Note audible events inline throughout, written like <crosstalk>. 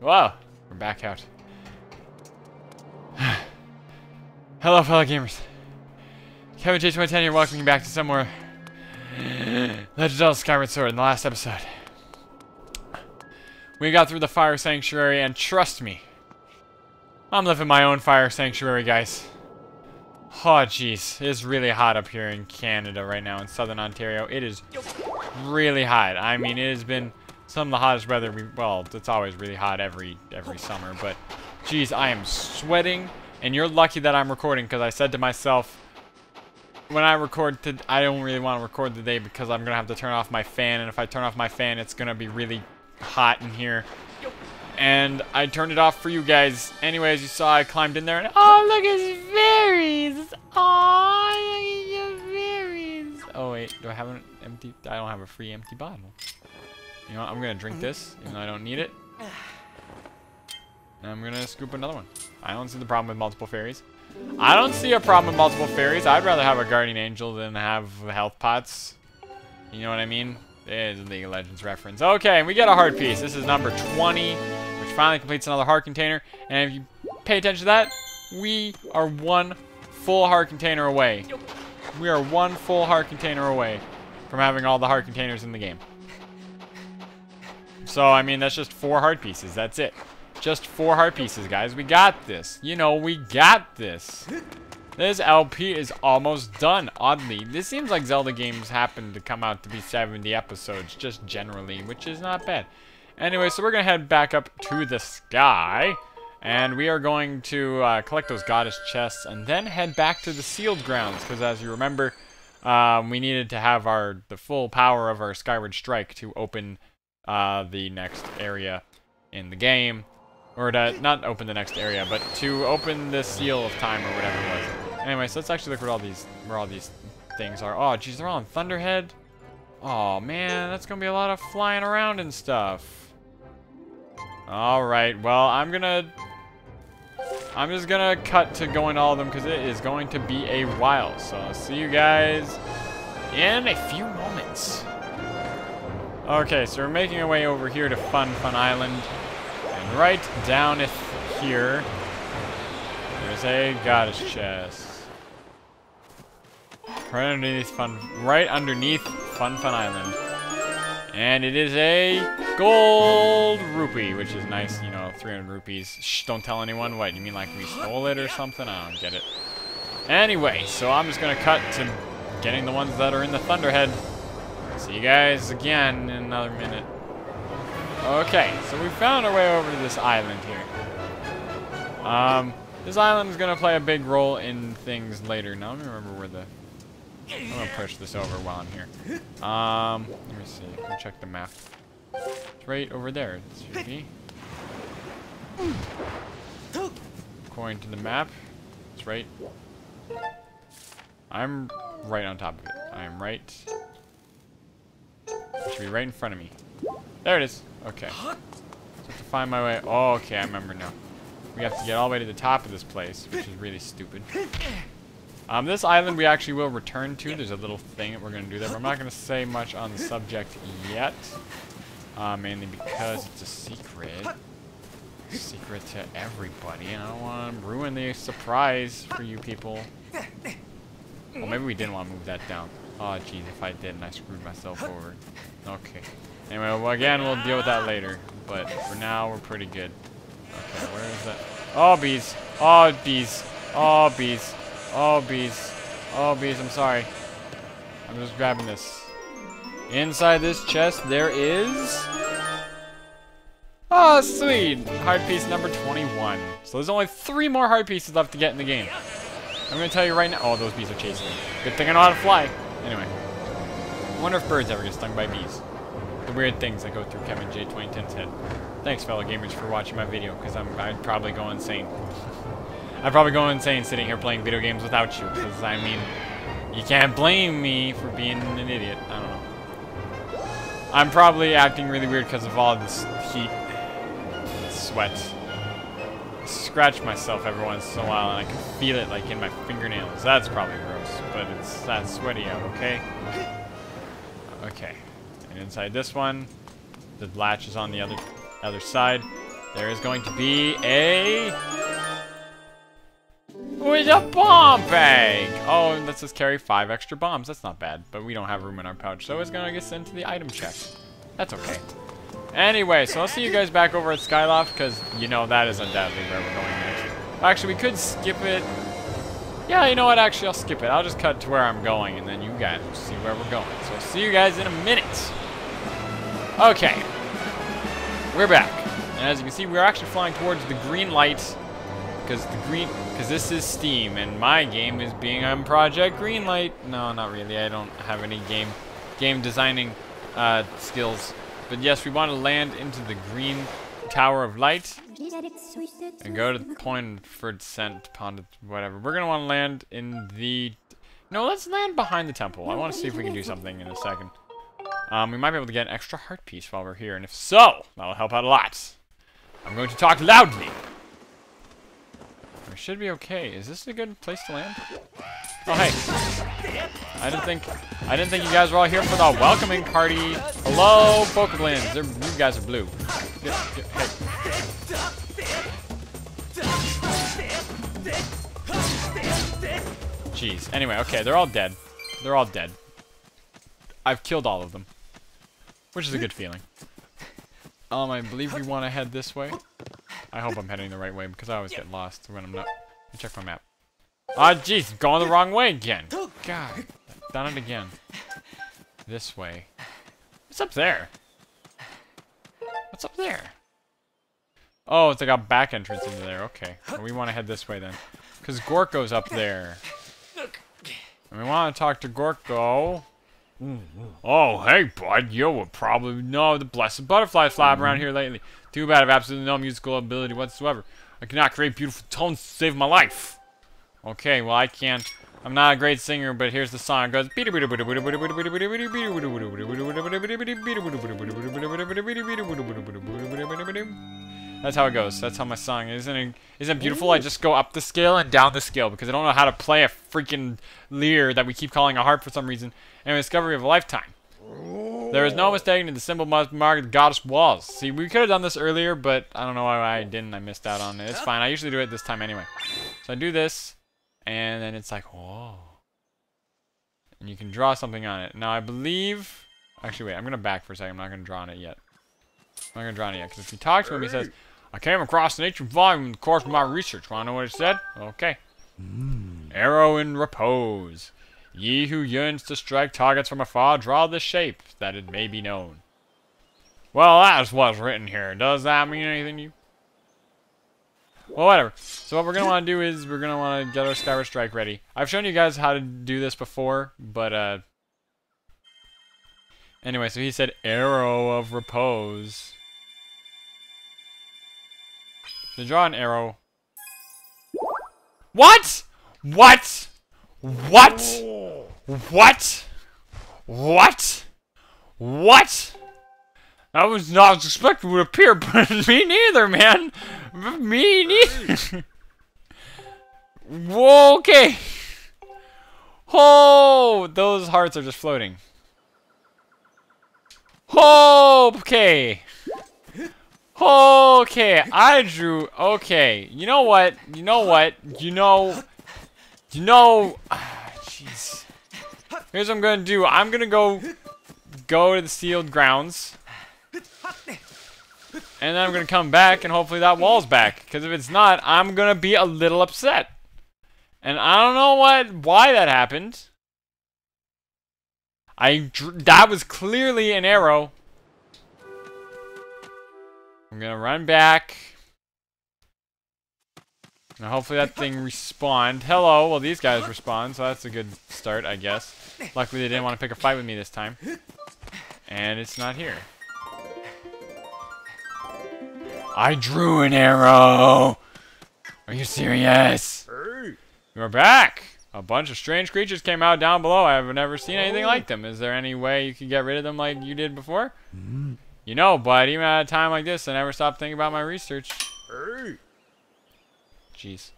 Whoa, we're back out. <sighs> Hello, fellow gamers. Kevin J2010 here, welcoming you back to somewhere. <gasps> Legend of Skyward Sword in the last episode. We got through the Fire Sanctuary, and trust me, I'm living my own Fire Sanctuary, guys. Oh, jeez. It's really hot up here in Canada right now, in southern Ontario. It is really hot. I mean, it has been some of the hottest weather we... Well, it's always really hot every every summer, but... geez, I am sweating, and you're lucky that I'm recording, because I said to myself, when I record, to, I don't really want to record today because I'm going to have to turn off my fan, and if I turn off my fan, it's going to be really hot in here. And I turned it off for you guys. Anyways, you saw I climbed in there and oh look at berries! Oh look at berries! Oh wait, do I have an empty I don't have a free empty bottle. You know what, I'm gonna drink mm-hmm. this, even though I don't need it. And I'm gonna scoop another one. I don't see the problem with multiple fairies. I don't see a problem with multiple fairies. I'd rather have a guardian angel than have health pots. You know what I mean? There's a League of Legends reference. Okay, we get a heart piece. This is number 20, which finally completes another heart container. And if you pay attention to that, we are one full heart container away. We are one full heart container away from having all the heart containers in the game. So, I mean, that's just four heart pieces. That's it. Just four heart pieces, guys. We got this. You know, we got this. This LP is almost done, oddly. This seems like Zelda games happen to come out to be 70 episodes, just generally, which is not bad. Anyway, so we're going to head back up to the sky, and we are going to uh, collect those goddess chests, and then head back to the sealed grounds, because as you remember, um, we needed to have our the full power of our Skyward Strike to open uh, the next area in the game. Or to, not open the next area, but to open the seal of time or whatever it was. Anyway, so let's actually look where all these where all these things are. Oh, geez, they're all in Thunderhead. Oh man, that's gonna be a lot of flying around and stuff. All right, well, I'm gonna I'm just gonna cut to going all of them because it is going to be a while. So I'll see you guys in a few moments. Okay, so we're making our way over here to Fun Fun Island. And right down here, there's a goddess chest. Right underneath Fun, right underneath Fun Fun Island. And it is a gold rupee, which is nice, you know, 300 rupees. Shh, don't tell anyone. What, you mean like we stole it or something? I don't get it. Anyway, so I'm just going to cut to getting the ones that are in the Thunderhead. See you guys again in another minute. Okay, so we found our way over to this island here. Um, this island is going to play a big role in things later. Now, let me remember where the I'm gonna push this over while I'm here. Um, let me see. Let me check the map. It's right over there. It should be. According to the map, it's right. I'm right on top of it. I am right. It should be right in front of me. There it is. Okay. So to find my way. Oh, okay, I remember now. We have to get all the way to the top of this place, which is really stupid. Um, this island we actually will return to. There's a little thing that we're going to do there. But I'm not going to say much on the subject yet. Uh, mainly because it's a secret. Secret to everybody. And I don't want to ruin the surprise for you people. Well, maybe we didn't want to move that down. Oh, geez, if I didn't, I screwed myself over. Okay. Anyway, well, again, we'll deal with that later. But for now, we're pretty good. Okay, where is that? Oh, bees. Oh, bees. Oh, bees. Oh, bees. Oh, bees, I'm sorry. I'm just grabbing this. Inside this chest, there is... Oh, sweet! Heart piece number 21. So there's only three more heart pieces left to get in the game. I'm to tell you right now... Oh, those bees are chasing me. Good thing I know how to fly. Anyway. I wonder if birds ever get stung by bees. The weird things that go through Kevin J. 2010's head. Thanks, fellow gamers, for watching my video, because I'm, I'd probably go insane. <laughs> I'd probably go insane sitting here playing video games without you, because, I mean, you can't blame me for being an idiot. I don't know. I'm probably acting really weird because of all this heat, sweat. Scratch myself every once in a while, and I can feel it, like, in my fingernails. That's probably gross, but it's that sweaty out, okay? Okay. And inside this one, the latch is on the other other side. there is going to be a... With a bomb bag! Oh, and that says carry five extra bombs. That's not bad, but we don't have room in our pouch, so it's gonna get sent to the item check. That's okay. Anyway, so I'll see you guys back over at Skyloft, because you know that is undoubtedly where we're going. Actually, we could skip it. Yeah, you know what? Actually, I'll skip it. I'll just cut to where I'm going, and then you guys will see where we're going. So see you guys in a minute. Okay. We're back. And as you can see, we're actually flying towards the green light because the green because this is Steam and my game is being on Project Greenlight. No, not really. I don't have any game game designing uh, skills. But yes, we want to land into the green Tower of Light and go to the point for descent upon whatever. We're gonna want to land in the. No, let's land behind the temple. I want to see if we can do something in a second. Um, we might be able to get an extra heart piece while we're here, and if so, that'll help out a lot. I'm going to talk loudly. We should be okay. Is this a good place to land? Oh hey. I didn't think I didn't think you guys were all here for the welcoming party. Hello. They're you guys are blue. Jeez. Anyway, okay, they're all dead. They're all dead. I've killed all of them. Which is a good feeling. Um, I believe we want to head this way. I hope I'm heading the right way because I always get lost when I'm not. Check my map. Ah, jeez, going the wrong way again. God, done it again. This way. What's up there? What's up there? Oh, it's like a back entrance into there. Okay, well, we want to head this way then. Because Gorko's up there. And we want to talk to Gorko. Oh, hey, bud, you would probably know the blessed butterflies fly around here lately. Too bad I have absolutely no musical ability whatsoever. I cannot create beautiful tones to save my life. Okay, well, I can't. I'm not a great singer, but here's the song. It goes. That's how it goes. That's how my song is. Isn't it, isn't it beautiful? I just go up the scale and down the scale because I don't know how to play a freaking lyre that we keep calling a harp for some reason. And a discovery of a lifetime. There is no mistaking the symbol must mark the goddess walls. See, we could have done this earlier, but I don't know why I didn't. I missed out on it. It's fine. I usually do it this time anyway. So I do this, and then it's like, whoa. And you can draw something on it. Now, I believe... Actually, wait. I'm going to back for a second. I'm not going to draw on it yet. I'm not going to draw on it yet, because if you talk to him, he says, I came across an ancient volume in the course of my research. Want to know what it said? Okay. Mm. Arrow in repose. Ye who yearns to strike targets from afar, draw the shape, that it may be known. Well, that's what's written here. Does that mean anything to you? Well, whatever. So what we're going to want to do is we're going to want to get our Skyward Strike ready. I've shown you guys how to do this before, but, uh... Anyway, so he said Arrow of Repose. So draw an arrow. What? What? What? What? What? What? I was not expecting would appear, <laughs> but me neither, man. Me neither. <laughs> Okay. Oh, those hearts are just floating. Okay. Okay, I drew. Okay, you know what? You know what? You know. You know. Ah, jeez. Here's what I'm gonna do. I'm gonna go go to the sealed grounds. And then I'm gonna come back and hopefully that wall's back. Because if it's not, I'm gonna be a little upset. And I don't know what why that happened. I that was clearly an arrow. I'm gonna run back. Now hopefully that thing respawned. Hello, well these guys respawn, so that's a good start, I guess. Luckily they didn't want to pick a fight with me this time. And it's not here. I drew an arrow! Are you serious? You're back! A bunch of strange creatures came out down below. I have never seen anything like them. Is there any way you can get rid of them like you did before? Mm. You know, but even at a time like this, I never stop thinking about my research. Jeez.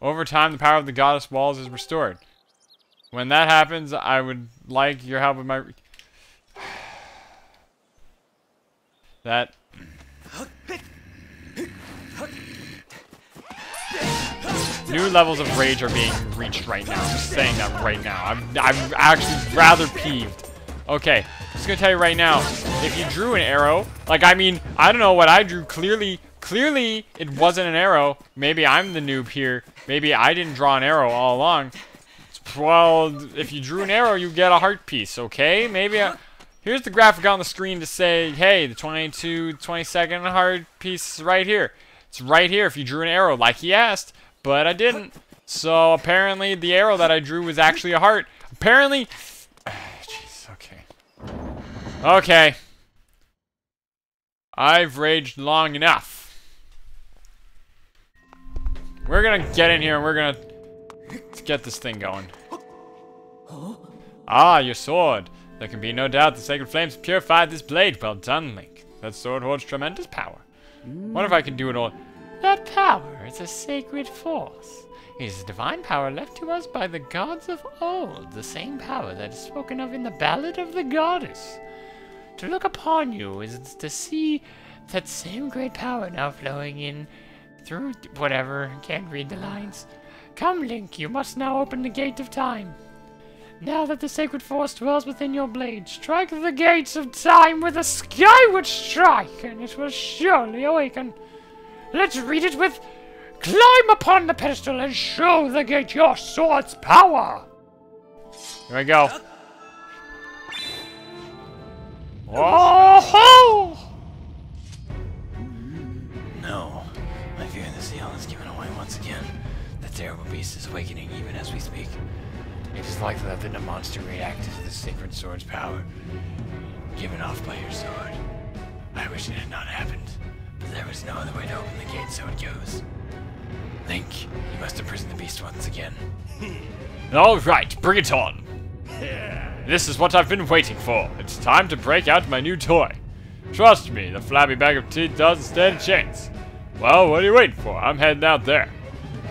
Over time, the power of the goddess walls is restored. When that happens, I would like your help with my... <sighs> that... New levels of rage are being reached right now. I'm just saying that right now. I'm, I'm actually rather peeved. Okay, just gonna tell you right now, if you drew an arrow, like, I mean, I don't know what I drew. Clearly, clearly, it wasn't an arrow. Maybe I'm the noob here. Maybe I didn't draw an arrow all along. Well, if you drew an arrow, you get a heart piece, okay? Maybe I, Here's the graphic on the screen to say, hey, the 22, 20 second heart piece is right here. It's right here if you drew an arrow like he asked, but I didn't. So apparently the arrow that I drew was actually a heart. Apparently, <sighs> jeez, okay. Okay. I've raged long enough. We're gonna get in here and we're gonna get this thing going. Ah, your sword. There can be no doubt the sacred flames purified this blade. Well done, Link. That sword holds tremendous power. What if I can do it all? That power is a sacred force. It is divine power left to us by the gods of old, the same power that is spoken of in the Ballad of the Goddess. To look upon you is to see that same great power now flowing in through whatever, can't read the lines. Come, Link, you must now open the gate of time. Now that the sacred force dwells within your blade, strike the gates of time with a skyward strike, and it will surely awaken. Let's read it with Climb upon the pedestal and show the gate your sword's power! Here we go. Oh! ho! No. My fear in the seal is given away once again. The terrible beast is awakening even as we speak. It is likely that the monster reacted to the sacred sword's power, given off by your sword. I wish it had not happened, there was no other way to open the gate, so it goes. Link, you must imprison the beast once again. <laughs> All right, bring it on. This is what I've been waiting for. It's time to break out my new toy. Trust me, the flabby bag of teeth doesn't stand a chance. Well, what are you waiting for? I'm heading out there.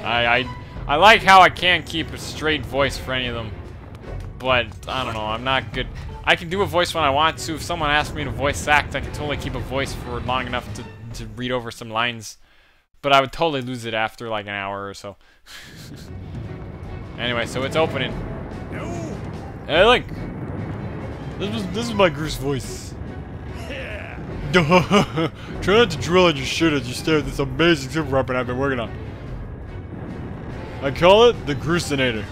I, I, I like how I can't keep a straight voice for any of them. But, I don't know, I'm not good. I can do a voice when I want to. If someone asks me to voice act, I can totally keep a voice for long enough to, to read over some lines. But I would totally lose it after like an hour or so. <laughs> anyway, so it's opening. No. Hey, Link. This is this is my Groose voice. <laughs> Try not to drill on your shit as you stare at this amazing super weapon I've been working on. I call it the Groosinator.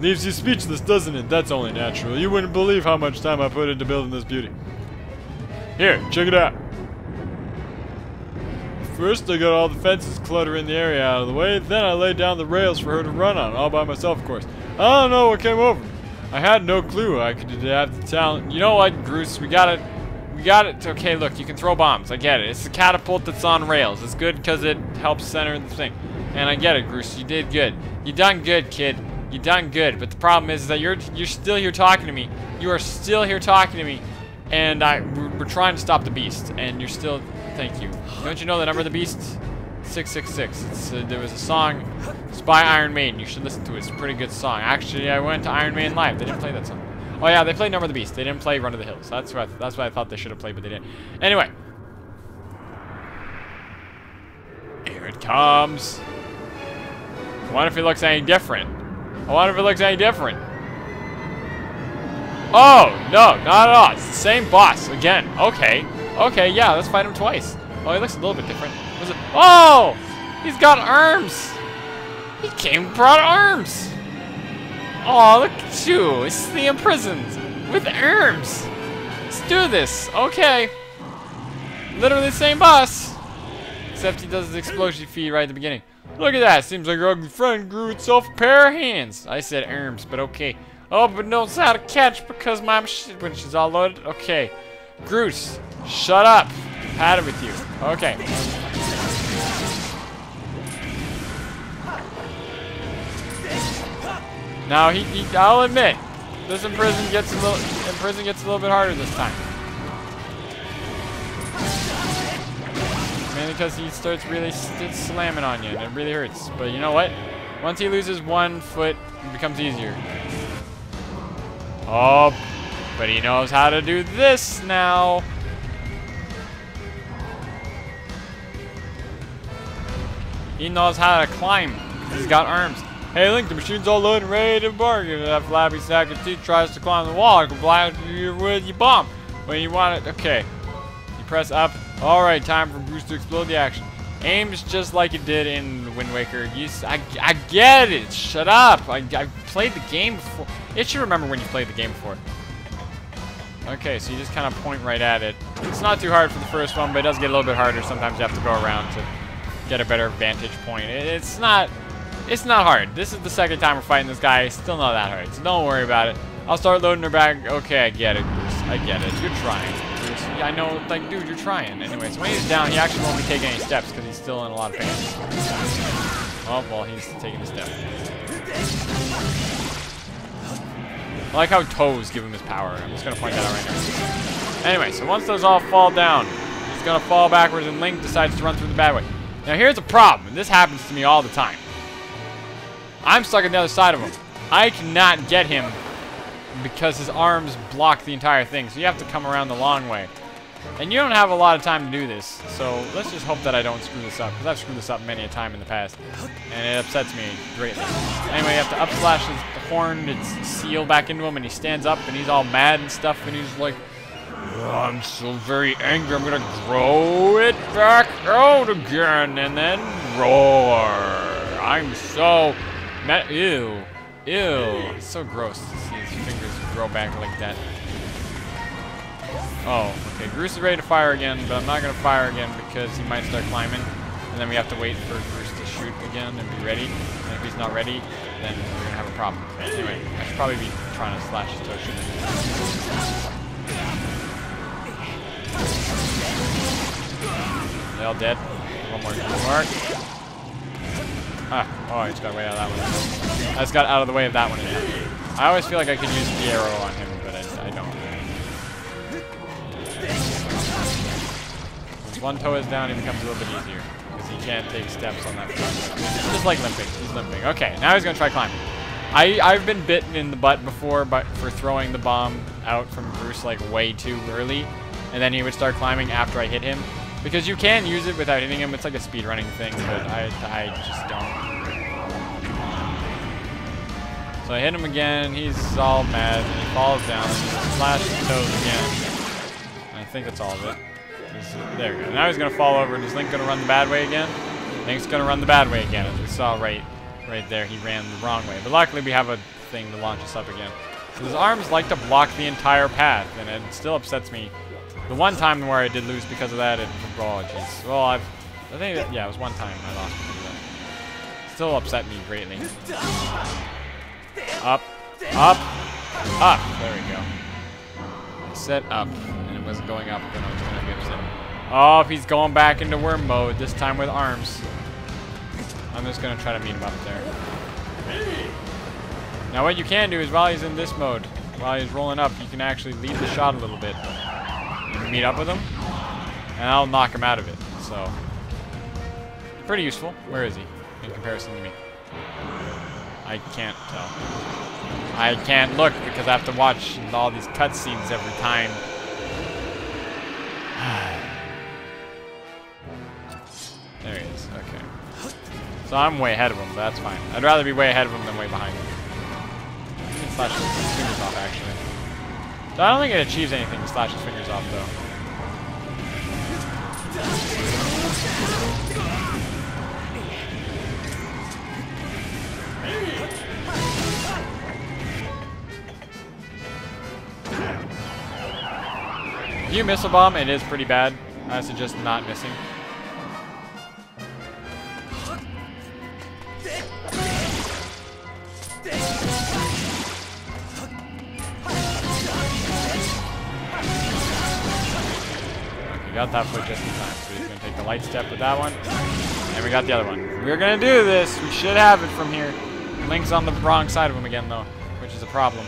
Leaves you speechless, doesn't it? That's only natural. You wouldn't believe how much time I put into building this beauty. Here, check it out. First, I got all the fences cluttering the area out of the way. Then I laid down the rails for her to run on, all by myself, of course. I don't know what came over me. I had no clue I could have the talent. You know what, Groose? We got it. We got it. Okay, look, you can throw bombs. I get it. It's a catapult that's on rails. It's good because it helps center the thing. And I get it, Groose. You did good. You done good, kid. You done good. But the problem is that you're you're still here talking to me. You are still here talking to me, and I we're, we're trying to stop the beast, and you're still. Thank you. Don't you know the number of the beast? 666. Uh, there was a song. By Iron Maiden. You should listen to it. It's a pretty good song. Actually, I went to Iron Maiden Live. They didn't play that song. Oh yeah, they played Number of the Beast. They didn't play Run of the Hills. That's what that's what I thought they should have played, but they didn't. Anyway. Here it comes. I wonder if it looks any different. I wonder if it looks any different. Oh, no, not at all. It's the same boss again. Okay. Okay, yeah, let's fight him twice. Oh, he looks a little bit different. Oh! He's got arms! He came brought arms! Oh, look at you! It's the imprisoned with arms! Let's do this. Okay. Literally the same boss. Except he does his explosion feed right at the beginning. Look at that. Seems like your ugly friend grew itself a pair of hands. I said arms, but okay. Oh, but knows how to catch because my shit when she's all loaded. Okay. Groose, shut up. Had it with you. Okay. Now he, he I'll admit, this imprison gets a little imprison gets a little bit harder this time. Mainly because he starts really st slamming on you and it really hurts. But you know what? Once he loses one foot, it becomes easier. Oh, but he knows how to do this now. He knows how to climb. He's got arms. Hey, Link, the machine's all loaded and ready to embark. If that flabby sack of teeth tries to climb the wall, I can blast you with your bomb. When you want it, okay. You press up. All right, time for Groose to explode the action. Aims just like it did in Wind Waker. You, I, I get it. Shut up. I, I played the game before. It should remember when you played the game before. Okay, so you just kind of point right at it. It's not too hard for the first one, but it does get a little bit harder. Sometimes you have to go around to get a better vantage point. It's not, it's not hard. This is the second time we're fighting this guy. Still not that hard, so don't worry about it. I'll start loading her back. Okay, I get it, Groose. I get it. You're trying. Yeah, I know, like, dude, you're trying. Anyway, so when he's down, he actually won't be taking any steps because he's still in a lot of pain. Oh, well, he's taking a step. I like how toes give him his power. I'm just going to point that out right now. Anyway, so once those all fall down, he's going to fall backwards and Link decides to run through the bad way. Now here's a problem, and this happens to me all the time. I'm stuck on the other side of him. I cannot get him because his arms block the entire thing, so you have to come around the long way. And you don't have a lot of time to do this, so let's just hope that I don't screw this up, because I've screwed this up many a time in the past, and it upsets me greatly. Anyway, you have to up slash his horn, it's seal back into him, and he stands up, and he's all mad and stuff, and he's like, oh, I'm so very angry, I'm gonna grow it back out again, and then roar. I'm so mad, ew, ew, it's so gross to see his fingers grow back like that. Oh, okay. Groose is ready to fire again, but I'm not going to fire again because he might start climbing. And then we have to wait for Groose to shoot again and be ready. And if he's not ready, then we're going to have a problem. Anyway, I should probably be trying to slash his toe? They all dead. One more. More. Ah, oh, I just got way out of that one. I just got out of the way of that one. I always feel like I could use the arrow on him, one toe is down, it becomes a little bit easier. Because he can't take steps on that front. Just like limping. He's limping. Okay, now he's going to try climbing. I, I've been bitten in the butt before but for throwing the bomb out from Groose like way too early. And then he would start climbing after I hit him. Because you can use it without hitting him. It's like a speedrunning thing, but I, I just don't. So I hit him again, he's all mad, and he falls down, and he his toes again. I think that's all of it. There we go. Now he's going to fall over. And is Link going to run the bad way again? Link's going to run the bad way again. As we saw right right there, he ran the wrong way. But luckily, we have a thing to launch us up again. So his arms like to block the entire path, and it still upsets me. The one time where I did lose because of that, and oh jeez. Well, I've, I think, that, yeah, it was one time I lost because of that. Still upset me greatly. Up, up, up. There we go. I said up, and it wasn't going up, then I was going to be upset. Oh, he's going back into worm mode, this time with arms. I'm just to try to meet him up there. Now what you can do is while he's in this mode, while he's rolling up, you can actually lead the shot a little bit. meet up with him, and I'll knock him out of it. So, pretty useful. Where is he in comparison to me? I can't tell. I can't look because I have to watch all these cutscenes every time. So I'm way ahead of him, but that's fine. I'd rather be way ahead of him than way behind him. You can slash his fingers off, actually. So I don't think it achieves anything to slash his fingers off, though. If you miss a bomb, it is pretty bad. I suggest not missing. We got that foot just in time, so he's going to take the light step with that one. And we got the other one. We're going to do this. We should have it from here. Link's on the wrong side of him again, though, which is a problem.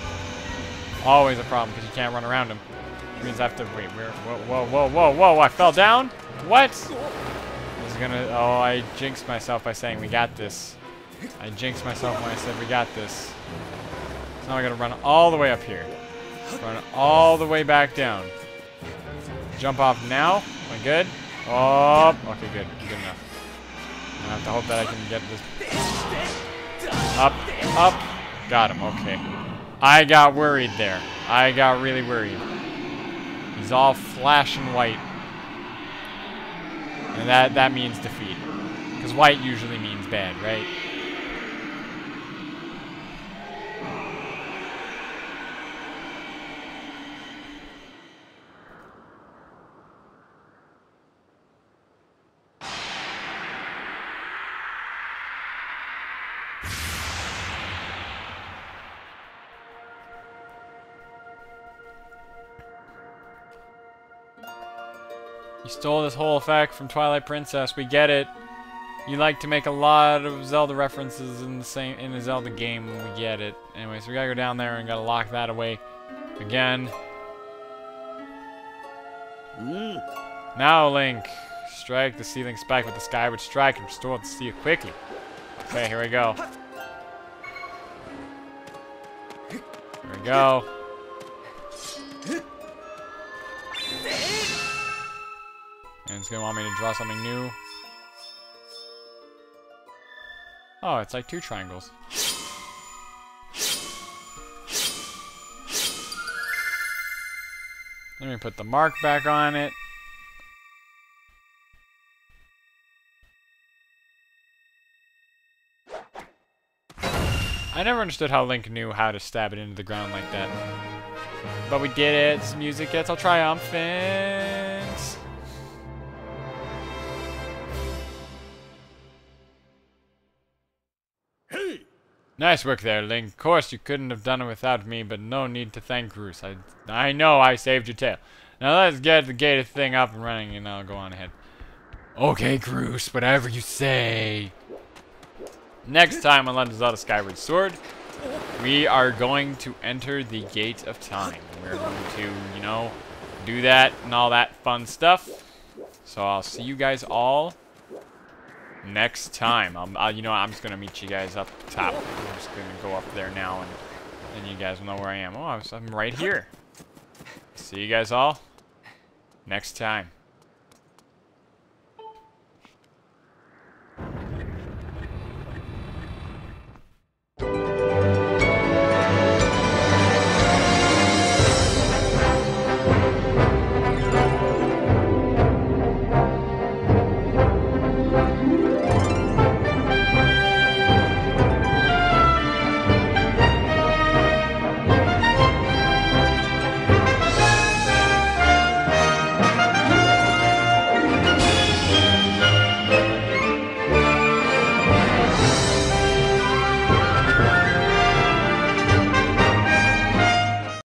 Always a problem, because you can't run around him means I have to wait. Where? Whoa, whoa, whoa, whoa, whoa! I fell down. What? This is gonna. Oh, I jinxed myself by saying we got this. I jinxed myself when I said we got this. So now I gotta run all the way up here. Run all the way back down. Jump off now. Am I good? Oh, okay, good. Good enough. I have to hope that I can get this. Up, up. Got him, okay. I got worried there. I got really worried. He's all flashing white. And that, that means defeat. Because white usually means bad, right? Stole this whole effect from Twilight Princess. We get it. You like to make a lot of Zelda references in the same in a Zelda game. We get it. Anyway, so we gotta go down there and gotta lock that away again. Mm. Now, Link, strike the sealing spike with the skyward strike and restore the seal quickly. Okay, here we go. Here we go. It's gonna want me to draw something new. Oh, it's like two triangles. Let me put the mark back on it. I never understood how Link knew how to stab it into the ground like that. But we did it. Music gets all triumphant. Nice work there, Link. Of course, you couldn't have done it without me, but no need to thank Groose. I, I know I saved your tail. Now let's get the gated thing up and running, and I'll go on ahead. Okay, Groose, whatever you say. Next time on Legend of Skyward Sword, we are going to enter the Gate of Time. We're going to, you know, do that and all that fun stuff. So I'll see you guys all next time. Uh, you know, I'm just gonna meet you guys up top. I'm just gonna go up there now, and then you guys will know where I am. Oh, I I'm right here. See you guys all next time.